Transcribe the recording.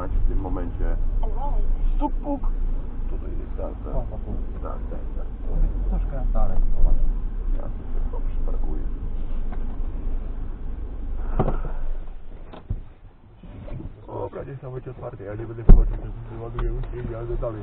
zatrzymać w tym momencie. Stuk, puk. Tutaj jest tak, tak. Tak, tak, tak. Troszkę dalej. zobacz. Ja sobie tylko przyparkuję. Dobra, niech tam będzie otwarte, ja nie będę wchodził, to wyładuję uśmiech i jadę dalej.